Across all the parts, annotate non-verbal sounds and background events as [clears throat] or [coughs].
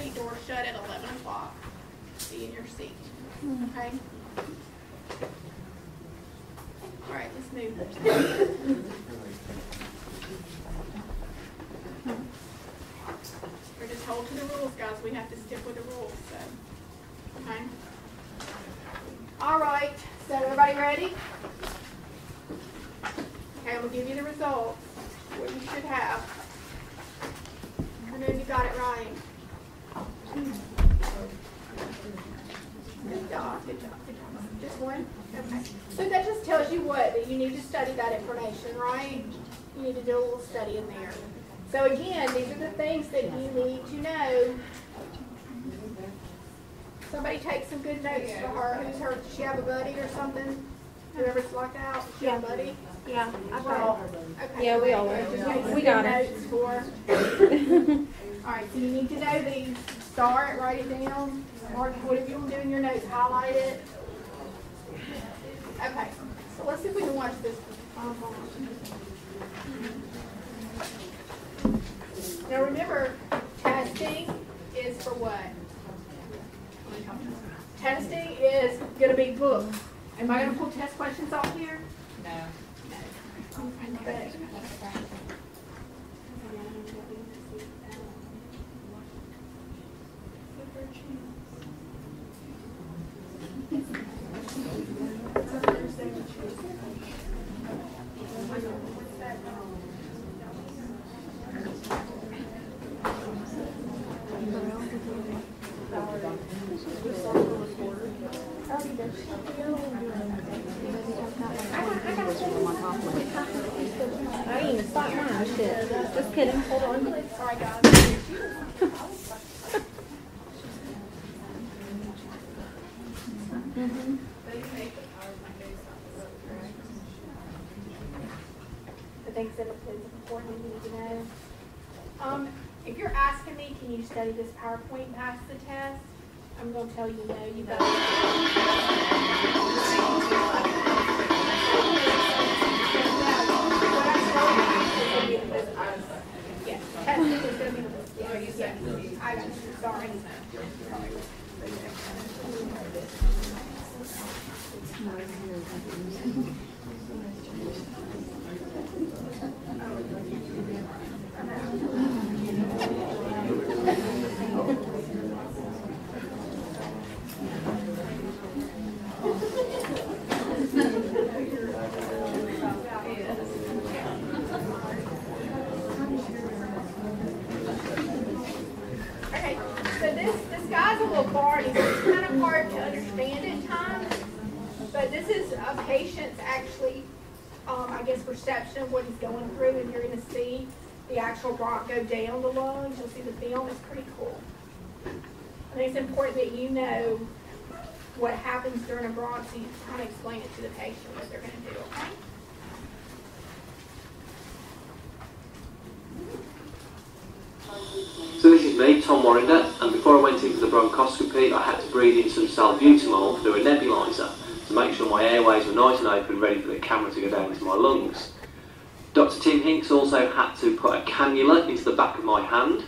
seat door shut at eleven o'clock. Be in your seat, hmm. okay? All right, let's move. We're just hold to the rules, guys. We have to stick with the rules, so, okay? All right, so everybody ready? Okay, I'm gonna give you the results, what you should have. I know you got it right. Good job, good job, good job. Just one? Okay. So that just tells you what, that you need to study that information, right? You need to do a little study in there. So again, these are the things that you need to know. Somebody take some good notes for her. Who's her, does she have a buddy or something? Whoever's locked out, does she have a buddy? Yeah, I got Okay. Yeah, we all are. Just take some We got it. Notes for. [laughs] All right, so you need to know these. Star it, write it down, mark whatever you want to do in your notes, highlight it. Okay, so let's see if we can watch this. Now remember, testing is for what? Testing is gonna be booked. Am I gonna pull test questions off here? But- Shit. Just kidding. Hold on. Sorry, guys. The things that is important you need to know. Um, if you're asking me, can you study this PowerPoint pass the test? I'm gonna tell you no, you better. A little barney, it's kind of hard to understand at times. But this is a patient's actually, um, I guess, perception of what he's going through, and you're gonna see the actual bronch go down the lungs. You'll see the film, it's pretty cool. I think it's important that you know what happens during a bronch, so you kind of explain it to the patient what they're gonna do, okay? So this is Tom Warringer, and before I went in for the bronchoscopy, I had to breathe in some salbutamol through a nebulizer to make sure my airways were nice and open, ready for the camera to go down into my lungs. Dr. Tim Hinks also had to put a cannula into the back of my hand.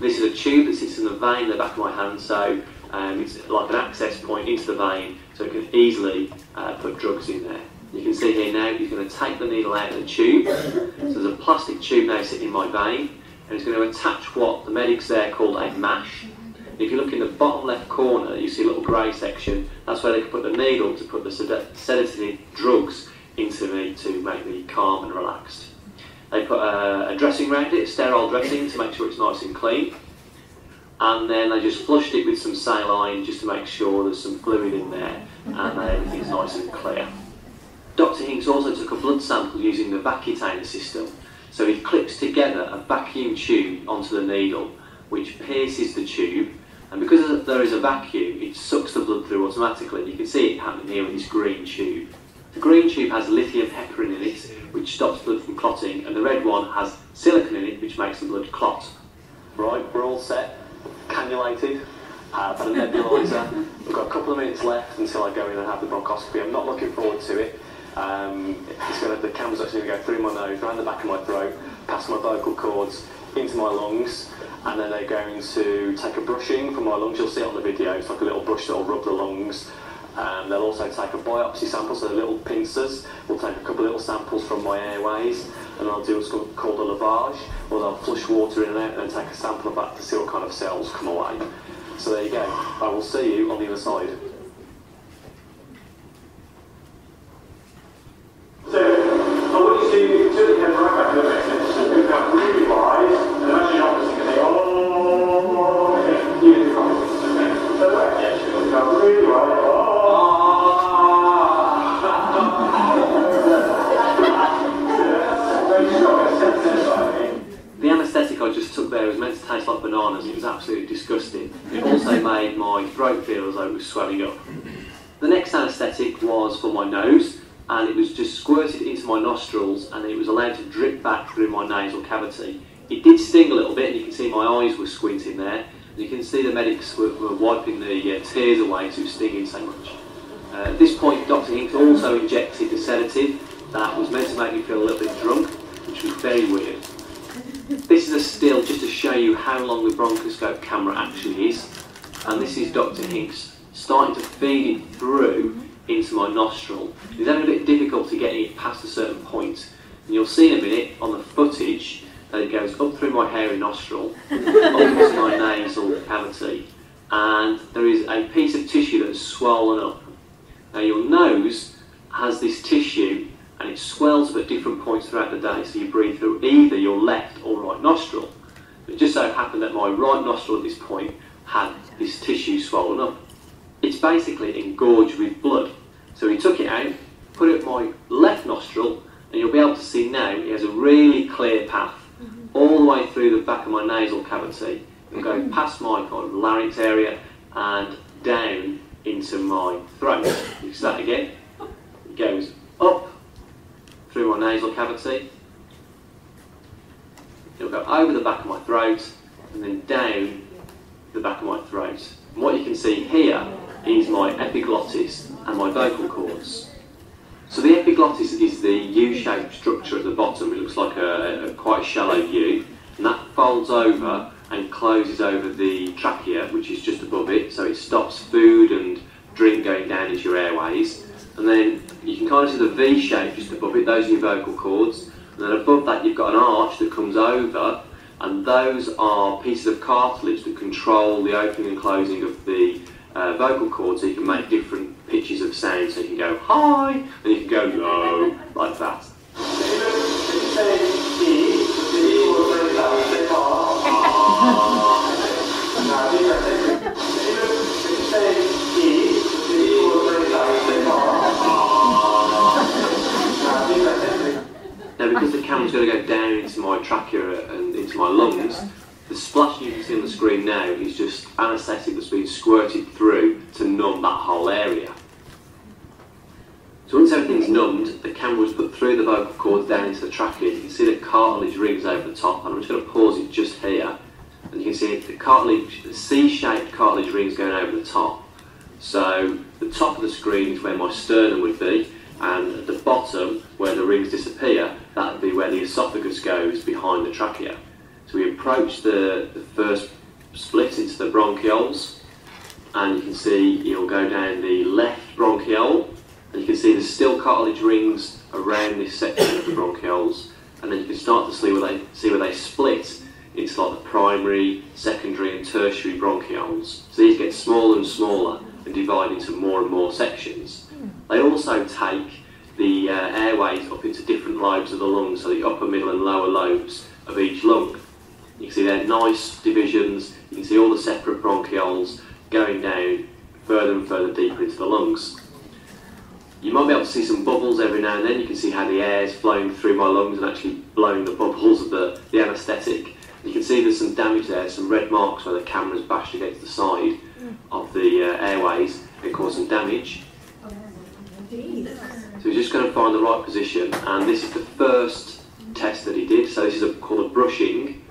This is a tube that sits in the vein in the back of my hand, so um, it's like an access point into the vein, so it can easily uh, put drugs in there. You can see here now he's going to take the needle out of the tube. So there's a plastic tube now sitting in my vein, and he's going to attach what the medics there call a mash. If you look in the bottom left corner, you see a little grey section. That's where they can put the needle to put the sed- sedative drugs into me to make me calm and relaxed. They put a, a dressing around it, sterile dressing, to make sure it's nice and clean. And then they just flushed it with some saline just to make sure there's some fluid in there and everything's nice and clear. Dr. Hinks also took a blood sample using the Vacutainer system. So he clips together a vacuum tube onto the needle, which pierces the tube, and because there is a vacuum, it sucks the blood through automatically. You can see it happening here with this green tube. The green tube has lithium heparin in it, which stops blood from clotting, and the red one has silicon in it, which makes the blood clot. Right, we're all set, cannulated, uh, for the nebulizer. We've got a couple of minutes left until I go in and have the bronchoscopy. I'm not looking forward to it. Um, it's gonna, the camera's actually going to go through my nose, around the back of my throat, past my vocal cords, into my lungs. and then they're going to take a brushing from my lungs. You'll see it on the video. It's like a little brush that will rub the lungs. Um, they'll also take a biopsy sample, so little pincers. We'll take a couple of little samples from my airways, and I'll do what's called a lavage, or they'll flush water in and out and take a sample of that to see what kind of cells come away. So there you go. I will see you on the other side. My throat feel as though it was swelling up. The next anaesthetic was for my nose, and it was just squirted into my nostrils, and it was allowed to drip back through my nasal cavity. It did sting a little bit, and you can see my eyes were squinting there. You can see the medics were, were wiping the uh, tears away because it was stinging so much. Uh, at this point, Dr. Hinks also injected a sedative that was meant to make me feel a little bit drunk, which was very weird. This is a still just to show you how long the bronchoscope camera actually is. And this is Dr. Hinks starting to feed it through into my nostril. It's having a bit difficult to get it past a certain point. And you'll see in a minute on the footage that it goes up through my hairy nostril, [laughs] up into my nasal cavity, and there is a piece of tissue that's swollen up. Now your nose has this tissue and it swells at different points throughout the day, so you breathe through either your left or right nostril. It just so happened that my right nostril at this point had this tissue swollen up. It's basically engorged with blood. So he took it out, put it my left nostril, and you'll be able to see now it has a really clear path mm-hmm. all the way through the back of my nasal cavity. It'll go mm-hmm. past my kind of larynx area and down into my throat. You see that again? It goes up through my nasal cavity. It'll go over the back of my throat and then down the back of my throat. And what you can see here is my epiglottis and my vocal cords. So the epiglottis is the U-shaped structure at the bottom. It looks like a, a quite shallow U, and that folds over and closes over the trachea, which is just above it. So it stops food and drink going down into your airways. And then you can kind of see the V shape just above it. Those are your vocal cords. And then above that, you've got an arch that comes over, and those are pieces of cartilage that control the opening and closing of the uh, vocal cords so you can make different pitches of sound. So you can go high, and you can go low, like that. Now, because the camera's going to go down into my trachea and into my lungs, the splash you can see on the screen now is just anaesthetic that's been squirted through to numb that whole area. So once everything's numbed, the camera was put through the vocal cords down into the trachea. You can see the cartilage rings over the top, and I'm just going to pause it just here. And you can see the cartilage, the C-shaped cartilage rings going over the top. So the top of the screen is where my sternum would be, and at the bottom, where the rings disappear, that would be where the esophagus goes behind the trachea. So we approach the, the first split into the bronchioles, and you can see you'll go down the left bronchiole, and you can see there's still cartilage rings around this section of the bronchioles, and then you can start to see where they see where they split into like the primary, secondary, and tertiary bronchioles. So these get smaller and smaller and divide into more and more sections. They also take the uh, airways up into different lobes of the lung, so the upper, middle, and lower lobes of each lung. See they're nice divisions. You can see all the separate bronchioles going down further and further deeper into the lungs. You might be able to see some bubbles every now and then. You can see how the air is flowing through my lungs and actually blowing the bubbles of the, the anaesthetic. You can see there's some damage there, some red marks where the camera's bashed against the side of the uh, airways and caused some damage. So he's just going to find the right position, and this is the first test that he did. So this is a, called a brushing.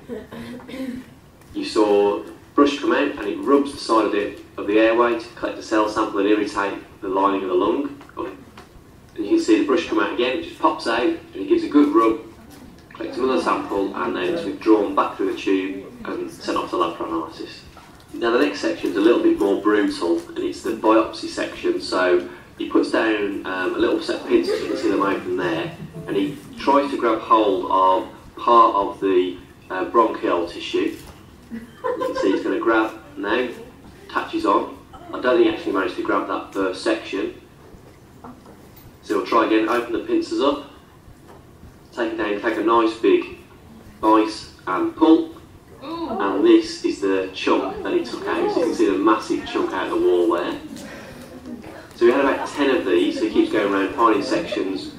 You saw brush come out, and it rubs the side of the of the airway to collect a cell sample and irritate the lining of the lung. And you can see the brush come out again. It just pops out, and it gives a good rub, collects another sample, and then it's withdrawn back through the tube and sent off to lab for analysis. Now the next section is a little bit more brutal, and it's the biopsy section. So he puts down um, a little set of pincers, you can see them open there, and he tries to grab hold of part of the uh, bronchial tissue. You can see he's going to grab now, attaches on. I don't think he actually managed to grab that first section. So he'll try again, open the pincers up, take it down, take a nice big bite and pull. And this is the chunk that he took out. So you can see the massive chunk out of the wall there. So we had about 10 of these, so he keeps going around finding sections,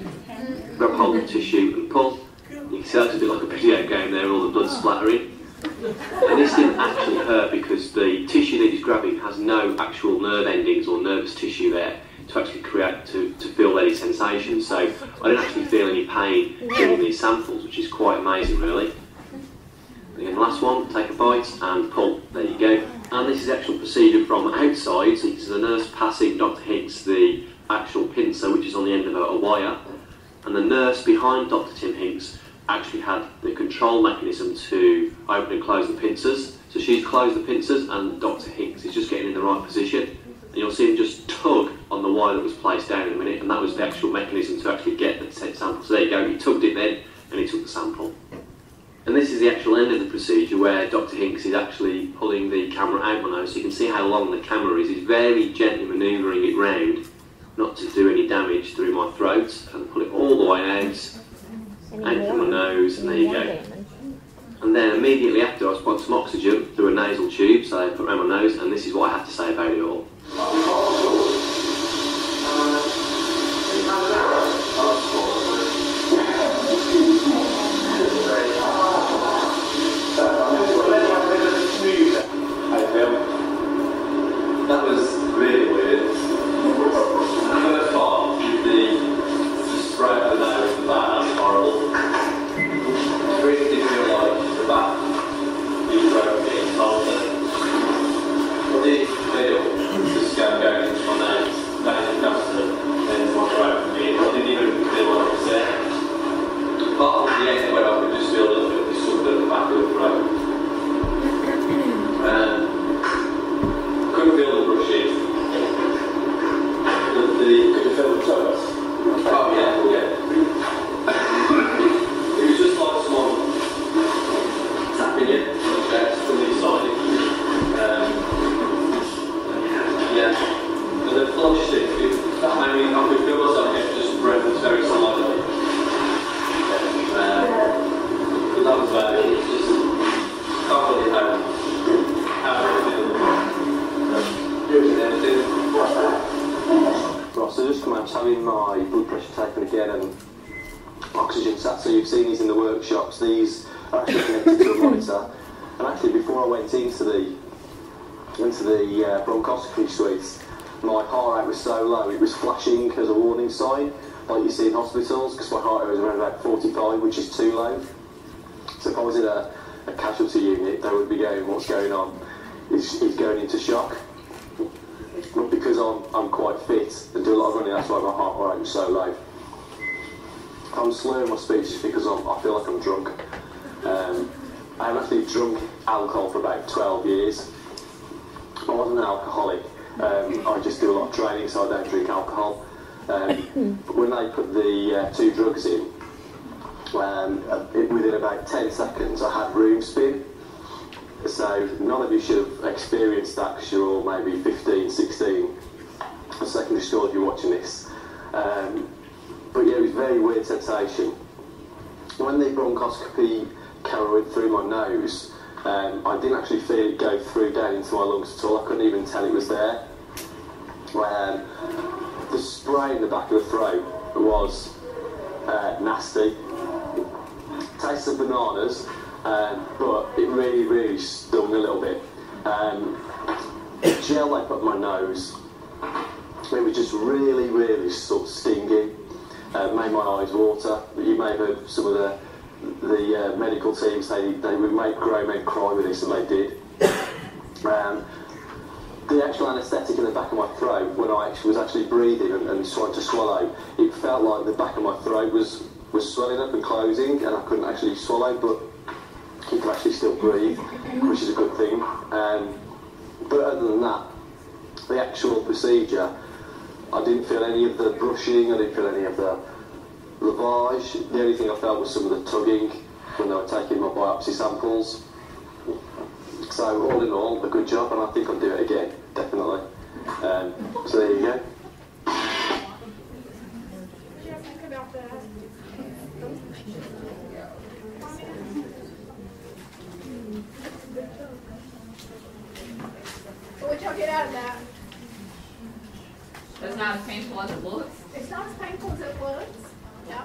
grab hold of the tissue and pull. See that's a bit like a video game there, all the blood oh. splattering. And this didn't actually hurt because the tissue that he's grabbing has no actual nerve endings or nervous tissue there to actually create, to, to feel any sensation. So I didn't actually feel any pain during these samples, which is quite amazing really. Again, last one, take a bite and pull. There you go. And this is the actual procedure from outside. So this is the nurse passing Dr. Hinks the actual pincer, which is on the end of a, a wire. And the nurse behind Dr. Tim Hinks actually had the control mechanism to open and close the pincers. So she's closed the pincers and Dr. Hinks is just getting in the right position. And you'll see him just tug on the wire that was placed down in a minute, and that was the actual mechanism to actually get the sample. So there you go, he tugged it then, and he took the sample. And this is the actual end of the procedure where Dr. Hinks is actually pulling the camera out my nose. So you can see how long the camera is. He's very gently manoeuvring it round, not to do any damage through my throat, and pull it all the way out, out from my nose, and there you go. And then immediately after, I was spot some oxygen through a nasal tube, so I put it around my nose, and this is what I have to say about it all. Which is too low. So if I was in a, a casualty unit, they would be going, "What's going on?" He's, he's going into shock but because I'm, I'm quite fit and do a lot of running, that's why my heart rate is so low. I'm slurring my speech just because I'm, I feel like I'm drunk. Um, I have actually drunk alcohol for about 12 years. I wasn't an alcoholic. Um, I just do a lot of training, so I don't drink alcohol. Um, [laughs] but when they put the uh, two drugs in, um, uh, within about 10 seconds, I had room spin. So none of you should have experienced that because you're all maybe 15, 16, secondary school if you're watching this. Um, but yeah, it was a very weird sensation. When the bronchoscopy went through my nose, um, I didn't actually feel it go through down into my lungs at all. I couldn't even tell it was there. Um, the spray in the back of the throat was uh, nasty. Tastes of bananas, um, but it really, really stung a little bit. Um, gel they put my nose, it was just really, really sort of stinging. Uh, made my eyes water. You may have heard some of the the uh, medical teams say they would make grown men cry with this, and they did. Um, the actual anaesthetic in the back of my throat, when I actually was actually breathing and, and trying to swallow, it felt like the back of my throat was was swelling up and closing, and I couldn't actually swallow. But he can actually still breathe, which is a good thing. Um, but other than that, the actual procedure, I didn't feel any of the brushing, I didn't feel any of the lavage. The only thing I felt was some of the tugging when they were taking my biopsy samples. So all in all, a good job, and I think I'll do it again, definitely. Um, so there you go. What do you think about that? So what y'all get out of that? It's not as painful as it looks. It's not as painful as it looks. Yeah.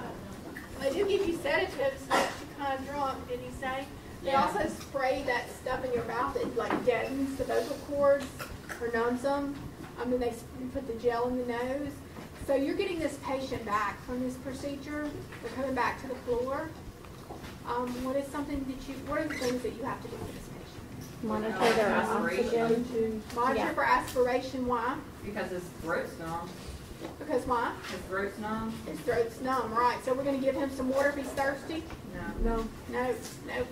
They do give you sedatives get you kind of drunk, did he say? They Yeah. also spray that stuff in your mouth that like deadens the vocal cords or numbs them. I mean, they put the gel in the nose. So you're getting this patient back from this procedure. They're coming back to the floor. Um, what is something that you, what are the things that you have to do with this patient? Monitor their Aspiration. oxygen. Monitor Yeah. for aspiration. Why? Because his throat's numb. Because why? His throat's numb. His throat's numb, right? So we're gonna give him some water if he's thirsty? No. No. No, no.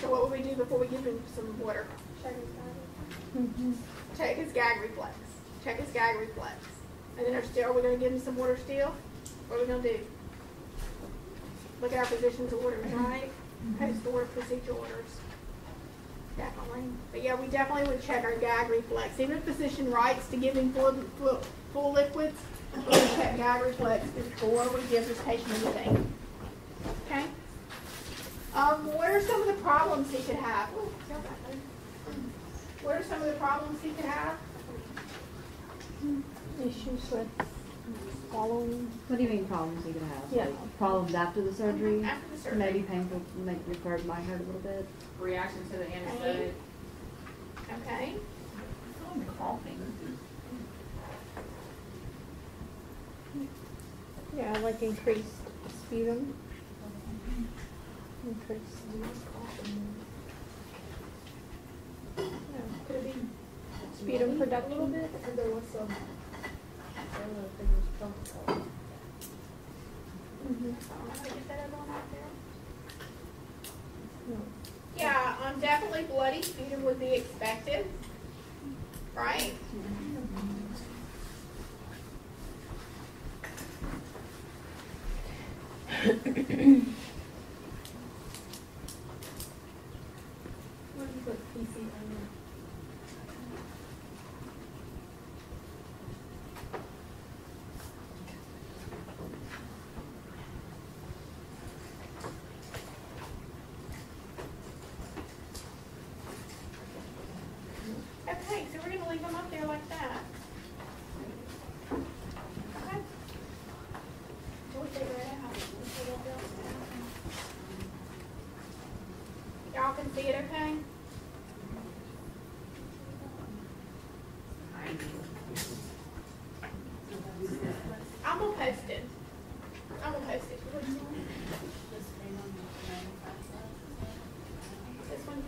So what would we do before we give him some water? Check his gag. Check his gag reflex. Check his gag reflex. And then are still, are we gonna give him some water still? What are we gonna do? Look at our physician's orders, right? Post order procedure orders. Definitely. But yeah, we definitely would check our gag reflex. Even if physician writes to give him full, full, full liquids, we check gag reflex before we give this patient anything. Okay? Um, what are some of the problems he could have? Ooh, sorry about that. What are some of the problems he could have? Issues with swallowing. What do you mean problems you could have? Yeah. Like problems after the surgery? After the surgery. Maybe painful, maybe your throat might hurt a little bit. Reaction to the anesthetic. Okay. I'm coughing. Yeah, like increased sputum. Increased. Yeah, could it be sputum production? A little bit. And there was some, the other thing was pumped Mhm. Yeah, um, definitely bloody sputum would be expected, right? [coughs] [coughs] [coughs] What do you put PC on there? Okay, so we're gonna leave them up there like that. Okay. We'll figure it out. We'll figure it out. Y'all can see it okay? I'm gonna post it. I'm gonna post it. This one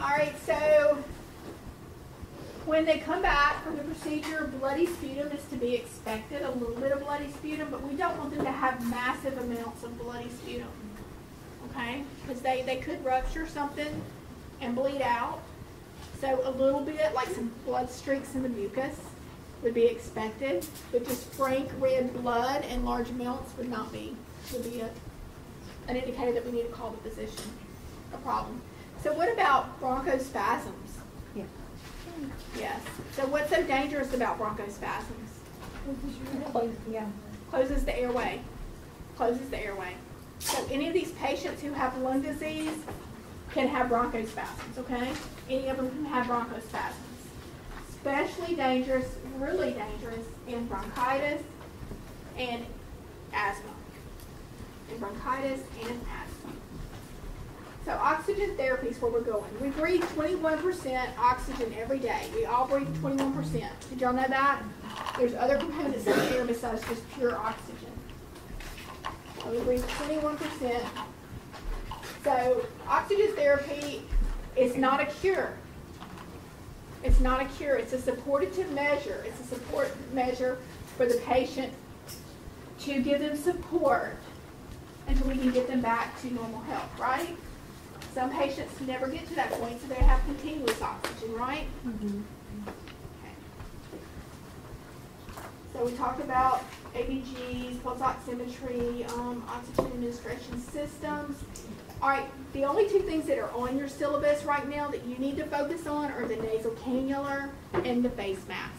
All right, so when they come back from the procedure, bloody sputum is to be expected, a little bit of bloody sputum, but we don't want them to have massive amounts of bloody sputum. Okay? Because they, they could rupture something and bleed out. So a little bit, like some blood streaks in the mucus, would be expected, but just frank red blood and large amounts would not be, would be a, an indicator that we need to call the physician a problem. So what about bronchospasms? Yeah. Yes. So what's so dangerous about bronchospasms? Yeah. Closes the airway. Closes the airway. So any of these patients who have lung disease can have bronchospasms, okay? Any of them can have bronchospasms. Especially dangerous, really dangerous in bronchitis and asthma. In bronchitis and asthma. So oxygen therapy is where we're going. We breathe 21% oxygen every day. We all breathe 21%. Did y'all know that? There's other components in the air besides just pure oxygen. Twenty-one percent. So oxygen therapy is not a cure. It's not a cure, it's a supportive measure. It's a support measure for the patient to give them support until we can get them back to normal health, right? Some patients never get to that point, so they have continuous oxygen, right? Okay. So we talked about ABGs, pulse oximetry, um, oxygen administration systems. All right, the only two things that are on your syllabus right now that you need to focus on are the nasal cannula and the face mask.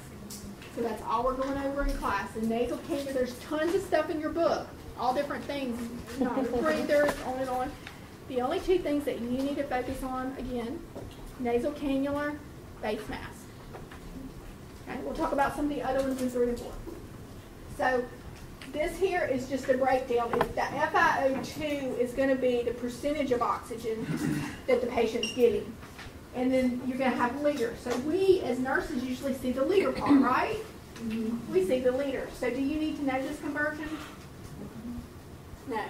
So that's all we're going over in class. The nasal cannula, there's tons of stuff in your book, all different things, breathers, on and on. The only two things that you need to focus on, again, nasal cannula, face mask. Okay, we'll talk about some of the other ones in we move on. So this here is just a breakdown. If the FiO2 is going to be the percentage of oxygen that the patient's getting. And then you're going to have liters. So we as nurses usually see the liter part, [clears throat] right? We see the liters. So do you need to know this conversion? No.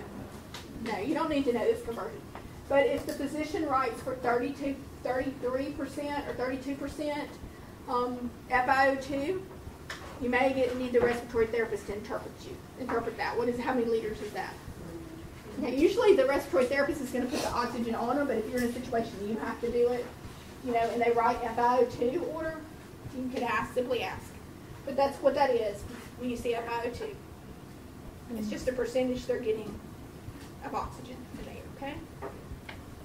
No, you don't need to know this conversion. But if the physician writes for 32, 33% or 32% um, FiO2, you may get, need the respiratory therapist to interpret you, interpret that. What is, how many liters is that? Now, usually the respiratory therapist is going to put the oxygen on them, but if you're in a situation you have to do it, you know, and they write FiO2 order, you can ask, simply ask. But that's what that is when you see FiO2. It's just a percentage they're getting of oxygen air, okay?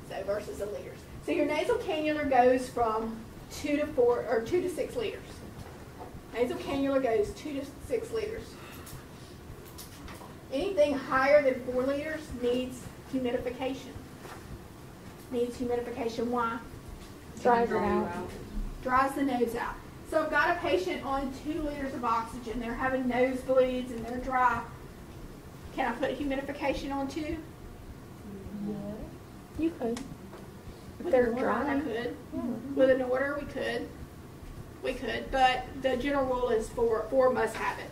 So versus the liters. So your nasal cannula goes from two to four, or two to six liters. Nasal cannula goes two to six liters. Anything higher than four liters needs humidification. Needs humidification. Why? Dries it Dry out. Dries the nose out. So I've got a patient on two liters of oxygen. They're having nosebleeds and they're dry. Can I put humidification on two? You could. With they're an order, I could. Yeah. With an order, we could. We could, but the general rule is four. Four must have it.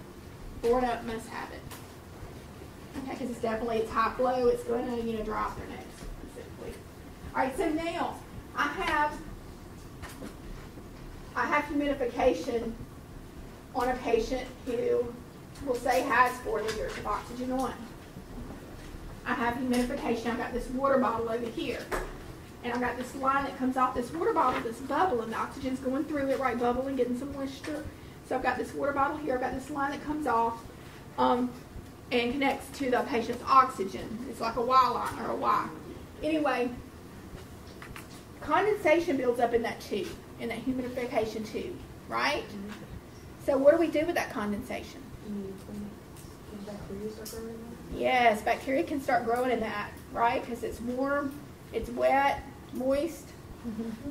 Four and up must have it. Okay, because it's definitely it's high flow. It's going to you know dry off their nose specifically. All right, so now I have I have humidification on a patient who we'll say has four liters of oxygen on. I have humidification. I've got this water bottle over here. And I've got this line that comes off this water bottle that's bubbling. The oxygen's going through it, right, bubbling, getting some moisture. So I've got this water bottle here. I've got this line that comes off um, and connects to the patient's oxygen. It's like a Y line or a Y. Anyway, condensation builds up in that tube, in that humidification tube, right? So what do we do with that condensation? Yes, bacteria can start growing in that, right? Because it's warm, it's wet, moist. Mm-hmm.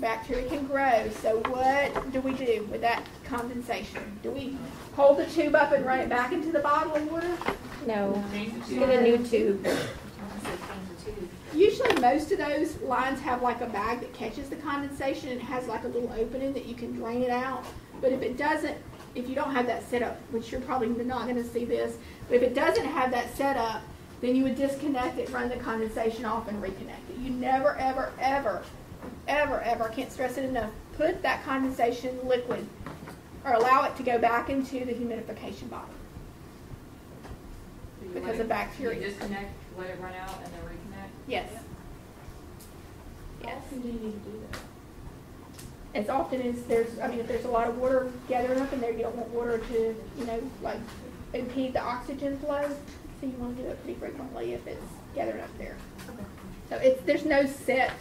Bacteria can grow. So what do we do with that condensation? Do we hold the tube up and run it back into the bottle of water? No. Get a new tube. Usually most of those lines have like a bag that catches the condensation and it has like a little opening that you can drain it out. But if it doesn't, if you don't have that set up, which you're probably not going to see this, but if it doesn't have that set up, then you would disconnect it, run the condensation off, and reconnect it. You never, ever, ever, ever, ever, I can't stress it enough, put that condensation liquid or allow it to go back into the humidification bottle. So Because let of bacteria. You disconnect, let it run out, and then reconnect? Yes. Yes. How often do you need to do that? as often as there's, I mean, if there's a lot of water gathering up in there, you don't want water to, you know, like impede the oxygen flow. So you want to do it pretty frequently if it's gathering up there. So it's, there's no set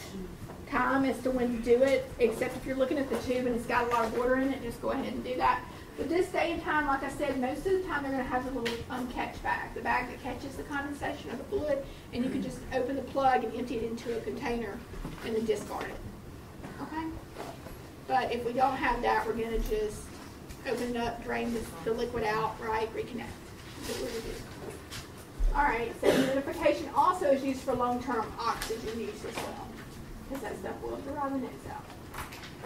time as to when to do it, except if you're looking at the tube and it's got a lot of water in it, just go ahead and do that. But this day and time, like I said, most of the time they're gonna have the little uncatch bag, the bag that catches the condensation of the fluid, and you can just open the plug and empty it into a container and then discard it. Okay? But if we don't have that, we're gonna just open it up, drain this, the liquid out, right, reconnect. That's what we do. All right, so humidification also is used for long-term oxygen use as well, because that stuff will dry the nose out.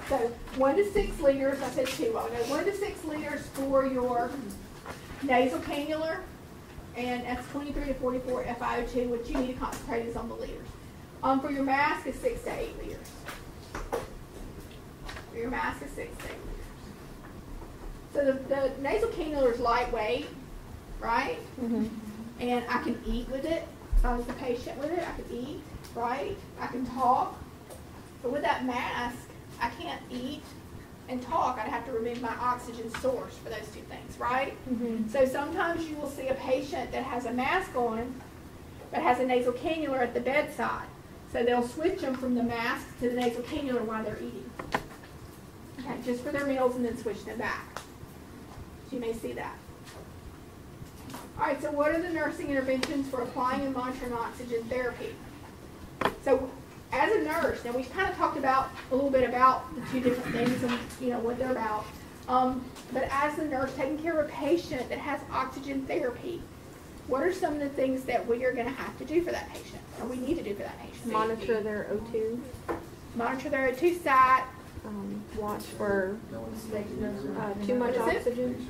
So one to six liters, I said two while ago, one to six liters for your nasal cannula and that's twenty-three to forty-four FiO2, what you need to concentrate is on the liters. Um, for your mask is six to eight liters. For your mask is six to eight liters. So the, the nasal cannula is lightweight, right? Mhm. And I can eat with it. If I was the patient with it, I could eat, right? I can talk. But with that mask, I can't eat and talk. I'd have to remove my oxygen source for those two things, right? Mhm. So sometimes you will see a patient that has a mask on, but has a nasal cannula at the bedside. So they'll switch them from the mask to the nasal cannula while they're eating. Okay, just for their meals and then switch them back. So you may see that. All right, so what are the nursing interventions for applying and monitoring oxygen therapy? So as a nurse, now we've kind of talked about a little bit about the two different things and you know what they're about. Um, but as a nurse taking care of a patient that has oxygen therapy, what are some of the things that we are going to have to do for that patient, or we need to do for that patient? Monitor their O2. Monitor their O2 sat. Um, watch for uh, too much What is it? oxygen.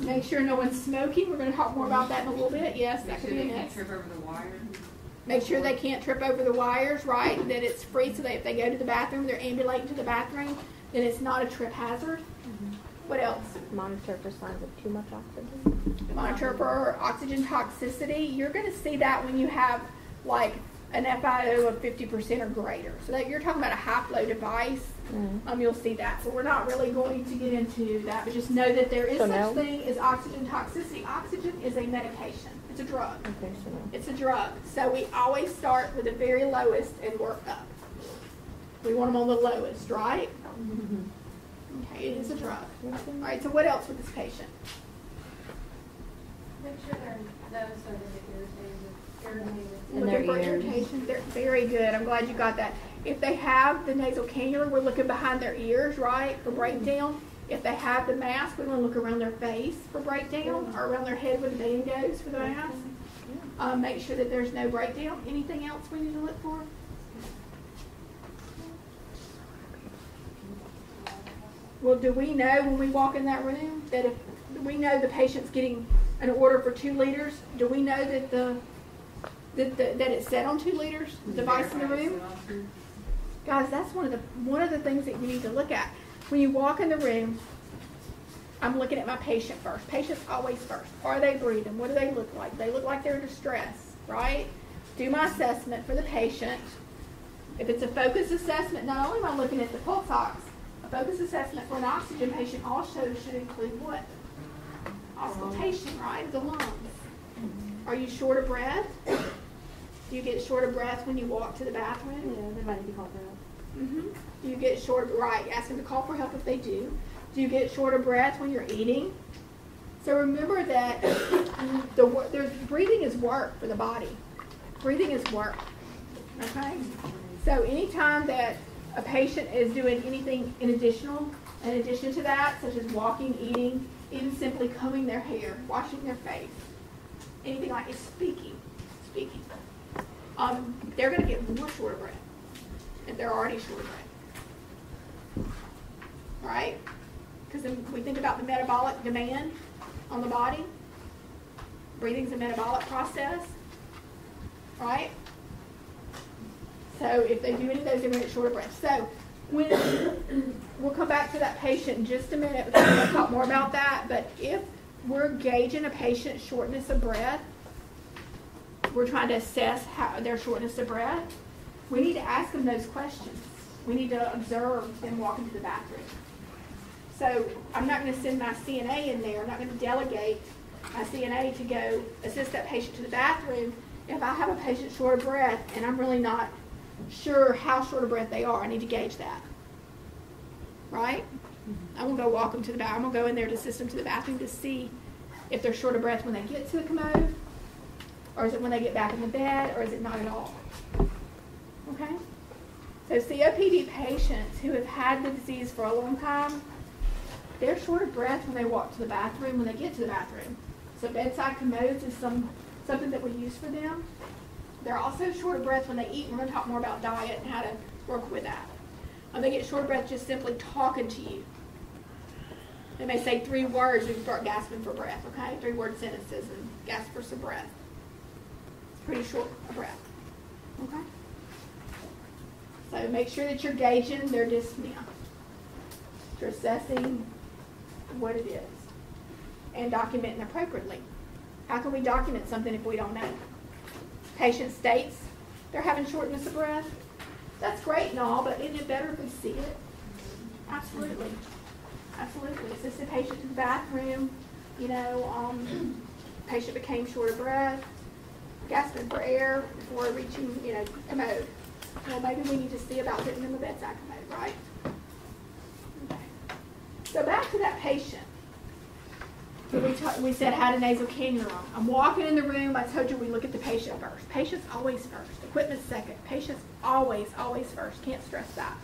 Make sure no one's smoking. We're going to talk more about that in a little bit. Yes, that Make could be they a can't next. trip over the wire. Make sure they can't trip over the wires, right? That it's free so that if they go to the bathroom, they're ambulating to the bathroom, then it's not a trip hazard. What else? Monitor for signs of too much oxygen. Monitor for oxygen toxicity. You're going to see that when you have like an FiO of 50% or greater. So that you're talking about a high flow device. Mm. Um, you'll see that. So we're not really going to get into that, but just know that there is So such no? thing as oxygen toxicity. Oxygen is a medication. It's a drug. Okay, so no. It's a drug. So we always start with the very lowest and work up. We want them on the lowest, right? Okay, it is a drug. All right, so what else with this patient? Make sure their nose doesn't get Their Looking for ears. irritation. They're very good. I'm glad you got that. If they have the nasal cannula, we're looking behind their ears, right, for breakdown. If they have the mask, we want to look around their face for breakdown, or around their head where the band goes for the mask. Um, make sure that there's no breakdown. Anything else we need to look for? Well, do we know when we walk in that room that if we know the patient's getting an order for two liters, do we know that the that, the, that it's set on two liters, device in the room? Guys, that's one of the one of the things that you need to look at. When you walk in the room, I'm looking at my patient first. Patients always first. Are they breathing? What do they look like? They look like they're in distress, right? Do my assessment for the patient. If it's a focus assessment, not only am I looking at the pulse ox, a focus assessment for an oxygen patient also should include what? Auscultation, right? The lungs. Are you short of breath? Do you get short of breath when you walk to the bathroom? Yeah, they might need to call for help. hmm Do you get short, right, ask them to call for help if they do. Do you get short of breath when you're eating? So remember that [coughs] the, there's, breathing is work for the body. Breathing is work, okay? So anytime that a patient is doing anything in additional, in addition to that, such as walking, eating, even simply combing their hair, washing their face, anything like speaking, speaking, um, they're gonna get more short of breath if they're already short of breath. Right? Because we think about the metabolic demand on the body. Breathing's a metabolic process, right? So if they do any of those, they're gonna get short of breath. So when, [coughs] we'll come back to that patient in just a minute, gonna talk more about that, but if we're gauging a patient's shortness of breath, we're trying to assess how their shortness of breath, we need to ask them those questions. We need to observe them walking to the bathroom. So I'm not gonna send my CNA in there, I'm not gonna delegate my CNA to go assist that patient to the bathroom if I have a patient short of breath and I'm really not sure how short of breath they are, I need to gauge that. Right? Mm-hmm. I'm gonna go walk them to the bathroom, I'm gonna go in there to assist them to the bathroom to see if they're short of breath when they get to the commode, or is it when they get back in the bed, or is it not at all? Okay? So COPD patients who have had the disease for a long time, they're short of breath when they walk to the bathroom, when they get to the bathroom. So bedside commodes is some, something that we use for them. They're also short of breath when they eat. We're going to talk more about diet and how to work with that. Um, they get short of breath just simply talking to you. They may say three words and start gasping for breath, okay? Three word sentences and gasp for some breath. Pretty short a breath, okay? So make sure that you're gauging their dyspnea. You're assessing what it is and documenting appropriately. How can we document something if we don't know? Patient states they're having shortness of breath. That's great and all, but isn't it better if we see it? Absolutely. Absolutely. Is this a patient in the bathroom? You know, um, patient became short of breath, gasping for air before reaching, you know, commode. Well, maybe we need to see about getting them a bedside commode, right? Okay. So back to that patient. So we, we said had a nasal cannula. I'm walking in the room. I told you we look at the patient first. Patient's always first. Equipment second. Patient's always, always first. Can't stress that.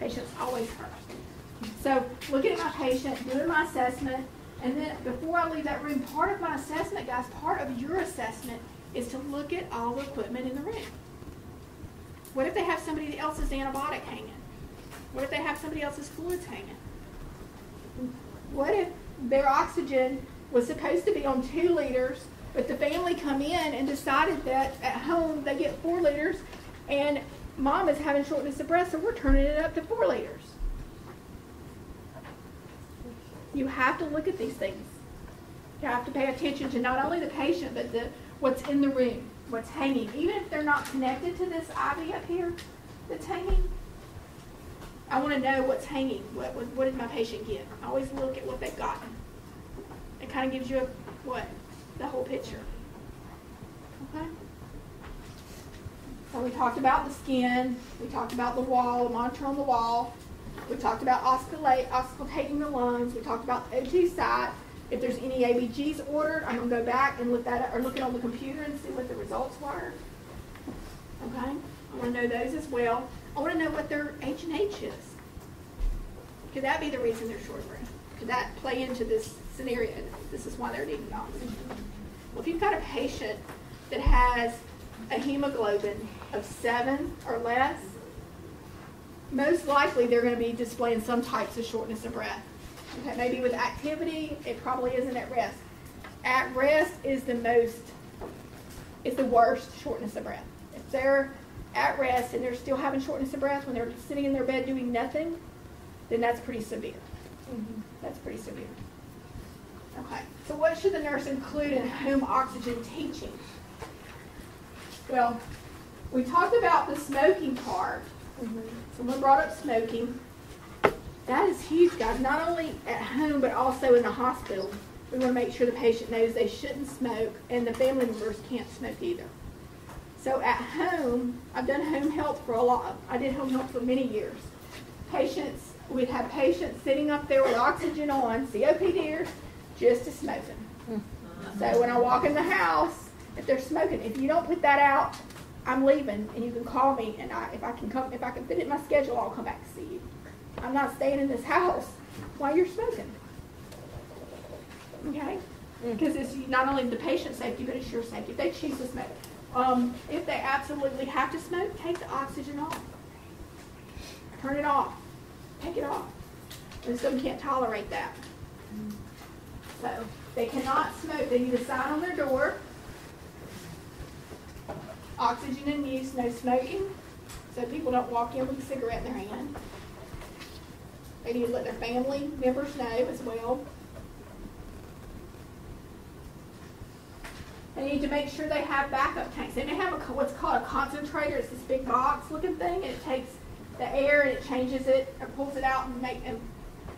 Patient's always first. So looking at my patient, doing my assessment, and then before I leave that room, part of my assessment, guys, part of your assessment is to look at all the equipment in the room. What if they have somebody else's antibiotic hanging? What if they have somebody else's fluids hanging? What if their oxygen was supposed to be on two liters, but the family come in and decided that at home they get four liters, and mom is having shortness of breath, so we're turning it up to four liters. You have to look at these things. You have to pay attention to not only the patient, but the what's in the room, what's hanging. Even if they're not connected to this IV up here that's hanging, I want to know what's hanging. What, what, what did my patient get? I always look at what they've gotten. It kind of gives you a, what? The whole picture. Okay? So we talked about the skin. We talked about the wall, the monitor on the wall. We talked about auscultate, auscultating the lungs. We talked about the O2 site. If there's any ABGs ordered, I'm going to go back and look that up, or look it on the computer and see what the results were. Okay? I want to know those as well. I want to know what their H and H is. Could that be the reason they're short breath? Could that play into this scenario? This is why they're needing oxygen. Well, if you've got a patient that has a hemoglobin of seven or less, most likely they're going to be displaying some types of shortness of breath. Okay, maybe with activity, it probably isn't at rest. At rest is the most, is the worst shortness of breath. If they're at rest and they're still having shortness of breath when they're sitting in their bed doing nothing, then that's pretty severe. Mm-hmm. That's pretty severe. Okay, so what should the nurse include in home oxygen teaching? Well, we talked about the smoking part. Mm-hmm. Someone brought up smoking. That is huge, guys. Not only at home, but also in the hospital. We want to make sure the patient knows they shouldn't smoke, and the family members can't smoke either. So at home, I've done home health for a lot. I did home health for many years. Patients, we'd have patients sitting up there with oxygen on, COPDers, just a smoking. Hmm. So when I walk in the house, if they're smoking, if you don't put that out, I'm leaving, and you can call me, and I, if I can come, if I can fit it in my schedule, I'll come back to see you. I'm not staying in this house while you're smoking. Okay? Because it's not only the patient safety, but it's your safety. If they choose to smoke, um, if they absolutely have to smoke, take the oxygen off. Turn it off. Take it off. And some can't tolerate that. So they cannot smoke. They need a sign on their door. Oxygen in use, no smoking. So people don't walk in with a cigarette in their hand. They need to let their family members know as well. They need to make sure they have backup tanks. They may have a, what's called a concentrator. It's this big box looking thing, and it takes the air and it changes it and pulls it out and make and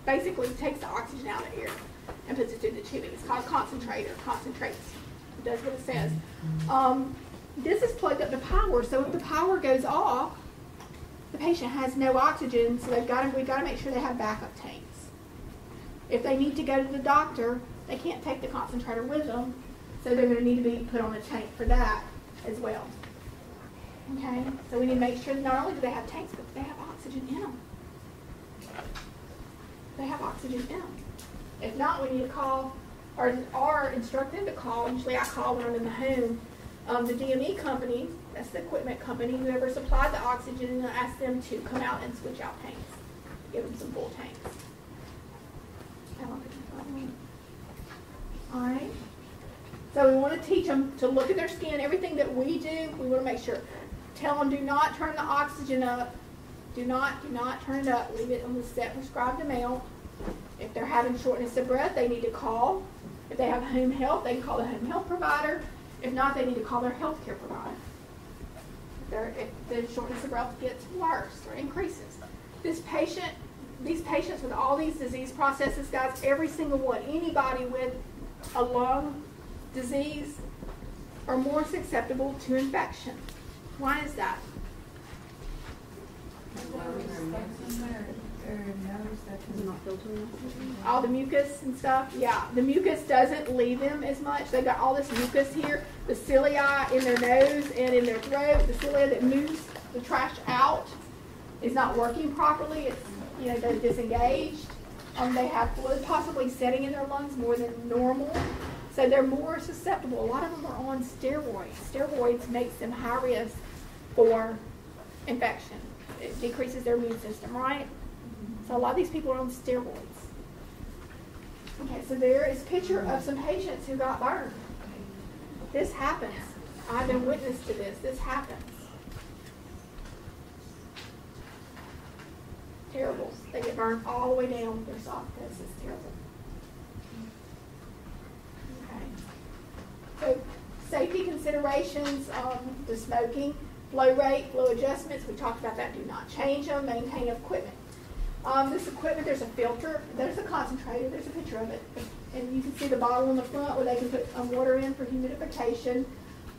basically takes the oxygen out of the air and puts it through the tubing. It's called a concentrator. Concentrates. It does what it says. Um, this is plugged up to power, so if the power goes off, the patient has no oxygen, so they've got to, we've got to make sure they have backup tanks. If they need to go to the doctor, they can't take the concentrator with them, so they're going to need to be put on a tank for that as well. Okay, so we need to make sure that not only do they have tanks, but they have oxygen in them. They have oxygen in them. If not, we need to call or, or instruct them to call. Usually I call when I'm in the home. Um, the DME company, that's the equipment company, whoever supplied the oxygen, and ask them to come out and switch out tanks. Give them some full tanks. Alright? So we want to teach them to look at their skin, everything that we do, we want to make sure. Tell them do not turn the oxygen up. Do not, do not turn it up. Leave it on the set prescribed amount. If they're having shortness of breath, they need to call. If they have home health, they can call the home health provider. If not, they need to call their healthcare provider. If, the shortness of breath gets worse or increases. This patient, these patients with all these disease processes, guys, every single one, anybody with a lung disease are more susceptible to infection. Why is that? All the mucus and stuff. Yeah, the mucus doesn't leave them as much. They got all this mucus here, the cilia in their nose and in their throat. The cilia that moves the trash out is not working properly. It's you know they're disengaged. Um, they have fluid possibly setting in their lungs more than normal, so they're more susceptible. A lot of them are on steroids. Steroids makes them high risk for infection. It decreases their immune system, right? So a lot of these people are on steroids. Okay, so there is a picture of some patients who got burned. This happens. I've been witness to this. This happens. Terrible. They get burned all the way down their soft. This is terrible. Okay. So safety considerations, um, the smoking, flow rate, flow adjustments, we talked about that. Do not change them, maintain equipment. Um, this equipment, there's a filter, there's a concentrator, there's a picture of it. And you can see the bottle in the front where they can put um, water in for humidification.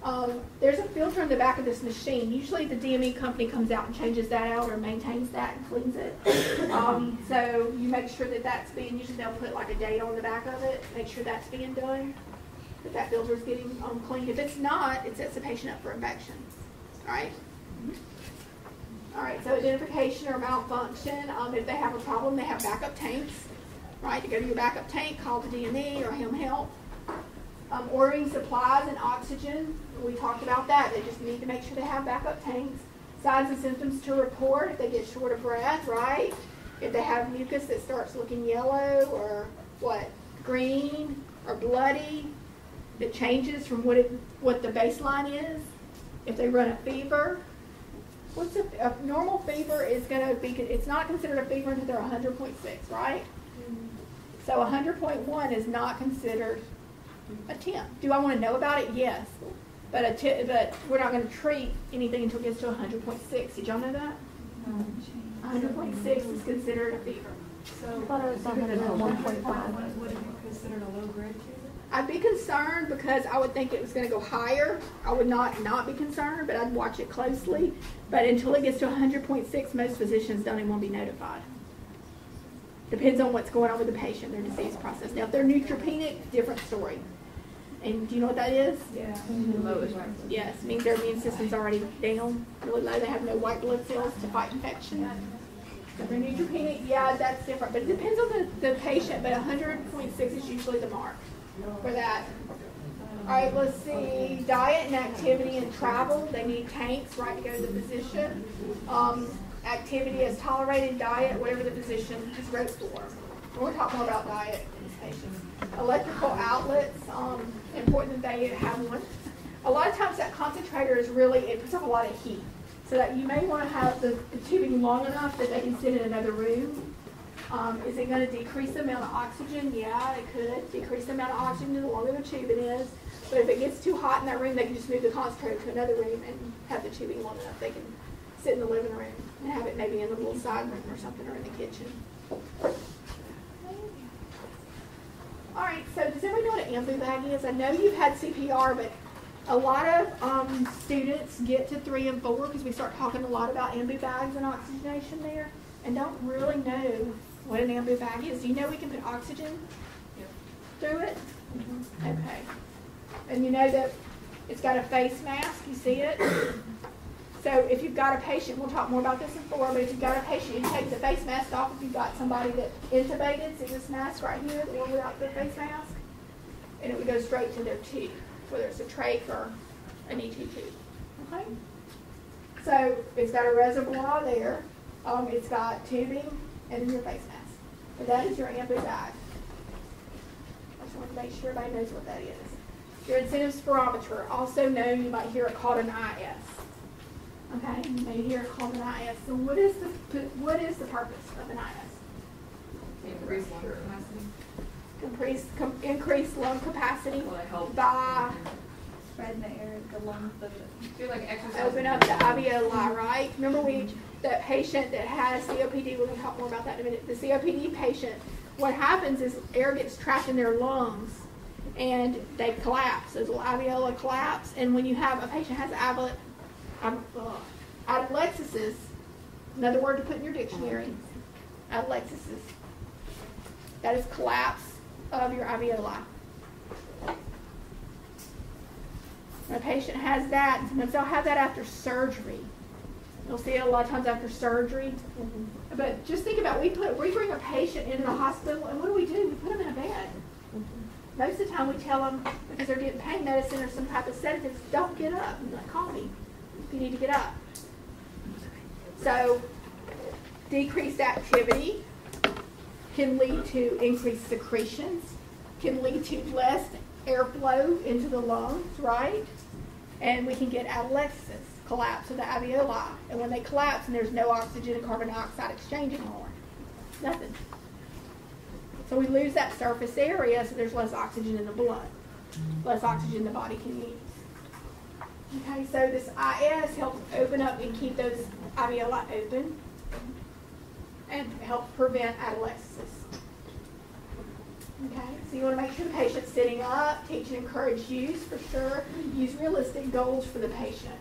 Um, there's a filter in the back of this machine. Usually the DME company comes out and changes that out or maintains that and cleans it. Um, so you make sure that that's being, usually they'll put like a date on the back of it, make sure that's being done, that that filter is getting um, cleaned. If it's not, it sets the patient up for infection. Right? All right, so identification or malfunction, um, if they have a problem, they have backup tanks, right? To go to your backup tank, call the DME or home help. Um, ordering supplies and oxygen, we talked about that. They just need to make sure they have backup tanks. Signs and symptoms to report if they get short of breath, right? If they have mucus that starts looking yellow or what, green or bloody, that changes from what it, what the baseline is. If they run a fever, What's a, a normal fever is going to be, it's not considered a fever until they're 100.6, right? So 100.1 is not considered a temp. Do I want to know about it? Yes. But a t- but we're not going to treat anything until it gets to 100.6. Did y'all know that? 100.6 is considered a fever. So, I thought it was hundred and one point five. Would it be considered a low grade fever? I'd be concerned because I would think it was going to go higher. I would not not be concerned, but I'd watch it closely. But until it gets to 100.6, most physicians don't even want to be notified. Depends on what's going on with the patient, their disease process. Now, if they're neutropenic, different story. And do you know what that is? Yeah. Yes, means their immune system's already down, really low. They have no white blood cells to fight infection. If they're neutropenic, yeah, that's different. But it depends on the, the patient, but 100.6 is usually the mark for that. All right, let's see. Diet and activity and travel. They need tanks, right, to go to the physician. Um, activity is tolerated diet, whatever the physician has wrote for. We'll talk more about diet in this patient. Electrical outlets, um, important that they have one. A lot of times that concentrator is really, it puts up a lot of heat. So that you may want to have the, the tubing long enough that they can sit in another room. Um, is it going to decrease the amount of oxygen? Yeah, it could decrease the amount of oxygen the longer the tubing is. But if it gets too hot in that room, they can just move the concentrator to another room and have the tubing long enough. They can sit in the living room and have it maybe in the little side room or something or in the kitchen. All right, so does everybody know what an ambu bag is? I know you've had CPR, but a lot of um, students get to three and four because we start talking a lot about ambu bags and oxygenation there and don't really know what an ambu bag is. Do you know we can put oxygen through it? Okay. And you know that it's got a face mask, you see it? So if you've got a patient, we'll talk more about this in four, but if you've got a patient, you take the face mask off if you've got somebody that intubated, see this mask right here, the one without the face mask? And it would go straight to their tube, whether it's a trach or an ET tube, okay? So it's got a reservoir there, um, it's got tubing, and your face mask. And that is your ambu bag. I just want to make sure everybody knows what that is. Your incentive spirometer, also known, you might hear it called an IS. Okay, you may hear it called an IS. So what is the, what is the purpose of an IS? Increase lung capacity. Increase, com, increase lung capacity Will it help? by Spreading the air, the lungs, the. Do like exercise. open up the alveoli, right? Remember we, that patient that has COPD, we're gonna talk more about that in a minute. The COPD patient, what happens is air gets trapped in their lungs and they collapse. Little alveoli collapse. And when you have, a patient has alveoli, um, uh, atelectasis, another word to put in your dictionary, atelectasis. That is collapse of your alveoli. When a patient has that, sometimes they'll have that after surgery. You'll see it a lot of times after surgery. Mm-hmm. But just think about we put we bring a patient into the hospital and what do we do? We put them in a bed. Mm-hmm. Most of the time we tell them because they're getting pain medicine or some type of sedatives, don't get up. Like, call me if you need to get up. So decreased activity can lead to increased secretions, can lead to less airflow into the lungs, right? And we can get atelectasis, collapse of the alveoli. And when they collapse and there's no oxygen and carbon dioxide exchange anymore, nothing. So we lose that surface area, so there's less oxygen in the blood, less oxygen the body can use. Okay, so this IS helps open up and keep those alveoli open and help prevent atelectasis. Okay, so you want to make sure the patient's sitting up, teach and encourage use for sure. Use realistic goals for the patient.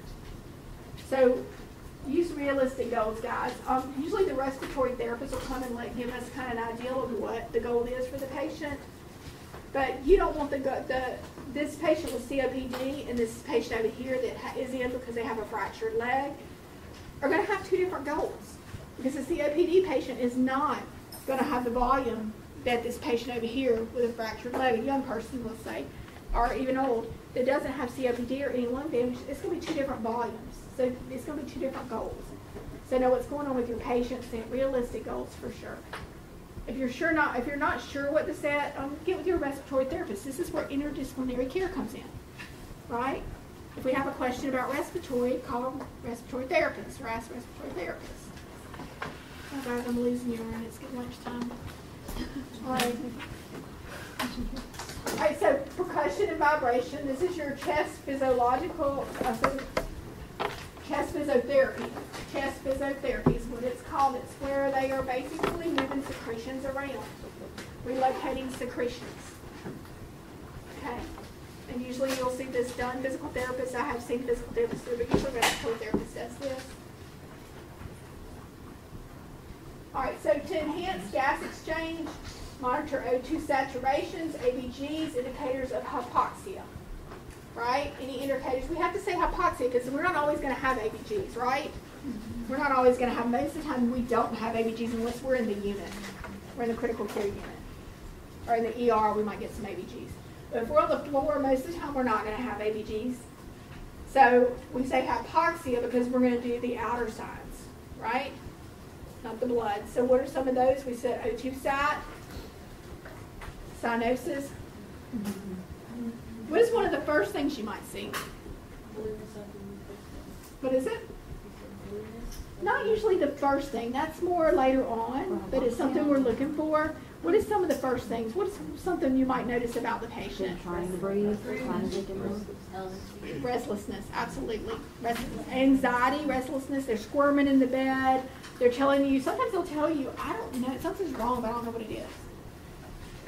So use realistic goals, guys. Um, usually the respiratory therapist will come and like give us kind of an ideal of what the goal is for the patient. But you don't want the, the this patient with COPD and this patient over here that is in because they have a fractured leg are going to have two different goals. Because the COPD patient is not going to have the volume that this patient over here with a fractured leg, a young person, let's say, or even old, that doesn't have COPD or any lung damage, it's going to be two different volumes. So it's going to be two different goals. So know what's going on with your patient, set realistic goals for sure. If you're sure not, if you're not sure what to set, um, get with your respiratory therapist. This is where interdisciplinary care comes in, right? If we have a question about respiratory, call respiratory therapist or ask respiratory therapist. All right, I'm losing you, and it's getting lunchtime. All right. Right, so percussion and vibration. This is your chest physiological, uh, chest physiotherapy. Chest physiotherapy is what it's called. It's where they are basically moving secretions around, relocating secretions. Okay. And usually you'll see this done. Physical therapists, I have seen physical therapists do, but usually respiratory therapist does this. All right, so to enhance gas exchange, monitor O2 saturations, ABGs, indicators of hypoxia. Right? Any indicators? We have to say hypoxia because we're not always going to have ABGs, right? We're not always going to have, most of the time we don't have ABGs unless we're in the unit. We're in the critical care unit. Or in the ER, we might get some ABGs. But if we're on the floor, most of the time we're not going to have ABGs. So we say hypoxia because we're going to do the outer sides, right? Not the blood. So what are some of those? We said O2 sat, cyanosis. What is one of the first things you might see? What is it? Not usually the first thing. That's more later on, but it's something we're looking for. What is some of the first things? What is something you might notice about the patient? Trying to breathe, trying to get. Restlessness, absolutely. Restlessness. Anxiety, restlessness. They're squirming in the bed. They're telling you, sometimes they'll tell you, I don't know, something's wrong, but I don't know what it is.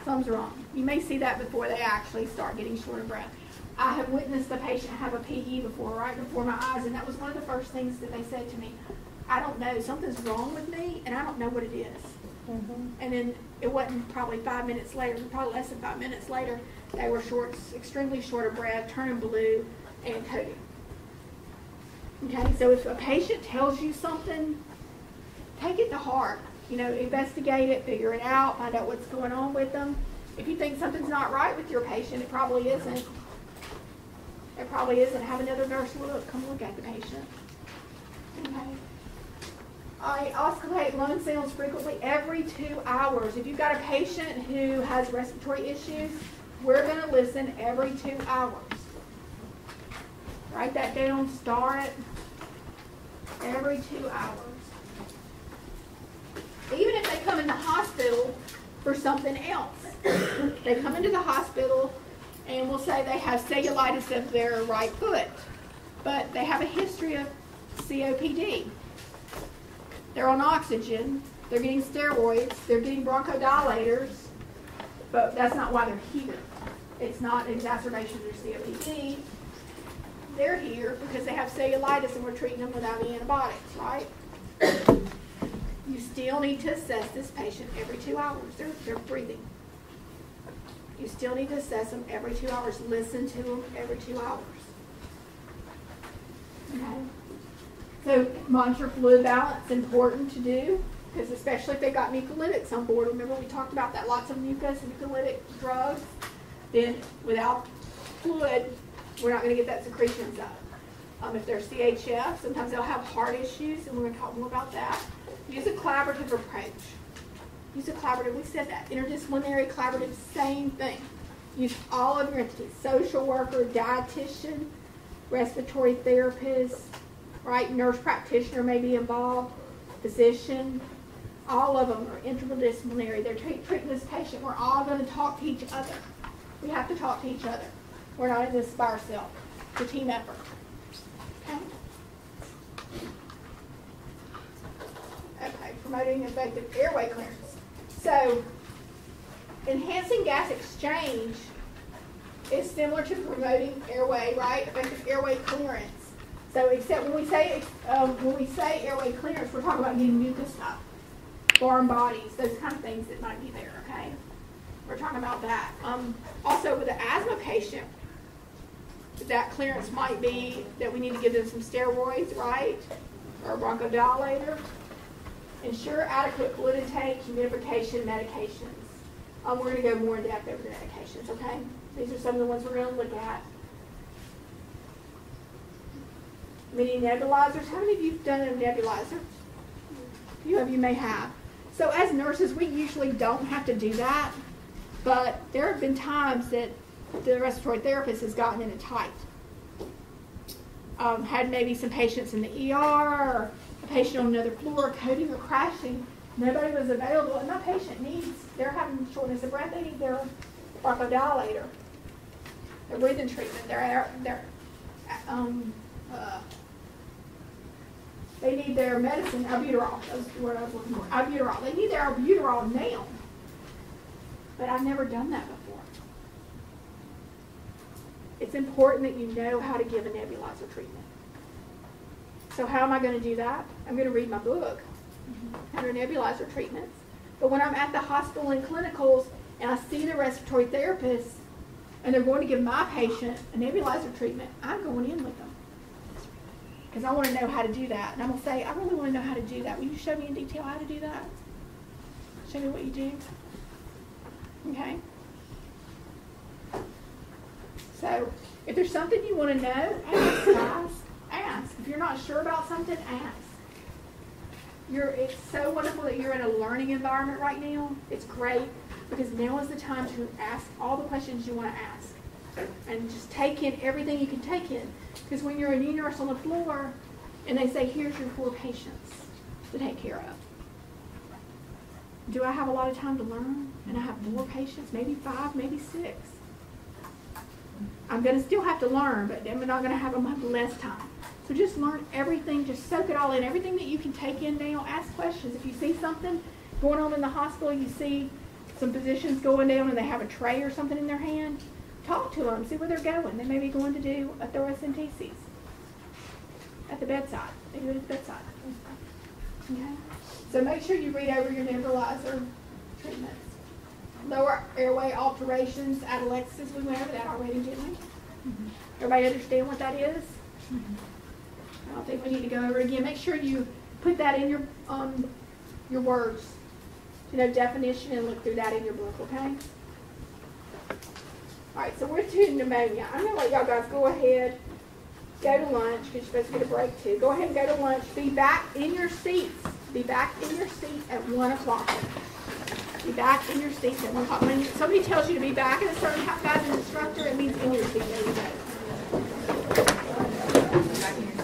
Something's wrong. You may see that before they actually start getting short of breath. I have witnessed a patient have a PE before, right before my eyes, and that was one of the first things that they said to me. I don't know, something's wrong with me, and I don't know what it is. Mm-hmm. And then it wasn't probably five minutes later, probably less than five minutes later, they were short, extremely short of breath, turning blue, and coding. Okay, so if a patient tells you something, take it to heart. You know, investigate it, figure it out, find out what's going on with them. If you think something's not right with your patient, it probably isn't. It probably isn't. Have another nurse look. Come look at the patient. Okay. I auscultate lung sounds frequently every two hours. If you've got a patient who has respiratory issues, we're gonna listen every two hours. Write that down, star it. Every two hours. Even if they come in the hospital for something else. [coughs] They come into the hospital and we'll say they have cellulitis of their right foot, but they have a history of COPD. They're on oxygen, they're getting steroids, they're getting bronchodilators, but that's not why they're here. It's not exacerbation of their COPD. They're here because they have cellulitis and we're treating them without any antibiotics, right? You still need to assess this patient every two hours. They're, they're breathing. You still need to assess them every two hours. Listen to them every two hours. Okay? So monitor fluid balance, important to do, because especially if they got mucolytics on board. Remember we talked about that, lots of mucus and mucolytic drugs. Then without fluid, we're not going to get that secretions up. Um, if they're CHF, sometimes they'll have heart issues, and we're going to talk more about that. Use a collaborative approach. Use a collaborative, we said that, interdisciplinary, collaborative, same thing. Use all of your entities, social worker, dietitian, respiratory therapist, right, nurse practitioner may be involved, physician, all of them are interdisciplinary. They're treat, treating this patient. We're all going to talk to each other. We have to talk to each other. We're not in this by ourselves. It's a team effort. Okay? Okay, promoting effective airway clearance. So, enhancing gas exchange is similar to promoting airway, right? Effective airway clearance. So, except when we say um, when we say airway clearance, we're talking about getting mucus up, foreign bodies, those kind of things that might be there. Okay, we're talking about that. Um, also, with an asthma patient, that clearance might be that we need to give them some steroids, right, or a bronchodilator. Ensure adequate fluid intake, humidification, medications. Um, we're going to go more in depth over the medications, okay? These are some of the ones we're going to look at. Mini nebulizers. How many of you have done a nebulizer? A few of you may have. So as nurses, we usually don't have to do that, but there have been times that the respiratory therapist has gotten in it tight. Um, had maybe some patients in the ER, a patient on another floor coding or crashing. Nobody was available, and my patient needs, they're having shortness of breath, they need their bronchodilator, their breathing treatment, their, their um, uh, they need their medicine, albuterol, that's word I was looking for, albuterol. They need their albuterol now. But I've never done that before. It's important that you know how to give a nebulizer treatment. So how am I going to do that? I'm going to read my book, mm-hmm. under nebulizer treatments. But when I'm at the hospital and clinicals and I see the respiratory therapist and they're going to give my patient a nebulizer treatment, I'm going in with them. Because I want to know how to do that. And I'm going to say, I really want to know how to do that. Will you show me in detail how to do that? Show me what you do. Okay? So, if there's something you want to know, ask, [coughs] guys. Ask. If you're not sure about something, ask. You're, it's so wonderful that you're in a learning environment right now. It's great because now is the time to ask all the questions you want to ask. And just take in everything you can take in. Because when you're a new nurse on the floor and they say, here's your four patients to take care of. Do I have a lot of time to learn? And I have four patients, maybe five, maybe six. I'm going to still have to learn, but I'm not going to have a much less time. So just learn everything, just soak it all in. Everything that you can take in now, ask questions. If you see something going on in the hospital, you see some physicians going down and they have a tray or something in their hand, talk to them, see where they're going. They may be going to do a thoracentesis at the bedside. They do it at the bedside. Okay? So make sure you read over your nebulizer treatments. Lower airway alterations, atelectasis, we went over that already, didn't we? Mm-hmm. Everybody understand what that is? Mm-hmm. I don't think we need to go over again. Make sure you put that in your um, your words, you know, definition, and look through that in your book, okay? All right, so we're to pneumonia. I'm going to let y'all guys go ahead, go to lunch, because you're supposed to get a break too. Go ahead and go to lunch. Be back in your seats. Be back in your seat at 1 o'clock. Be back in your seats at 1 o'clock. When somebody tells you to be back at a certain time as an instructor, it means in your seat every day. Back in your